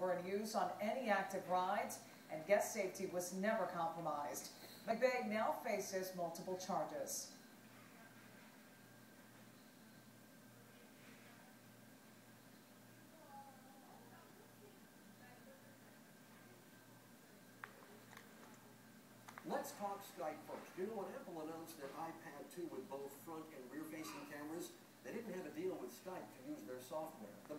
were in use on any active rides, and guest safety was never compromised. McVeigh now faces multiple charges. Let's talk Skype first. You know, when Apple announced their iPad 2 with both front and rear-facing cameras, they didn't have a deal with Skype to use their software. The